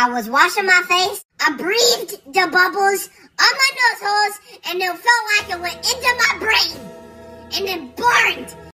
I was washing my face. I breathed the bubbles on my nose holes, and it felt like it went into my brain, and then burned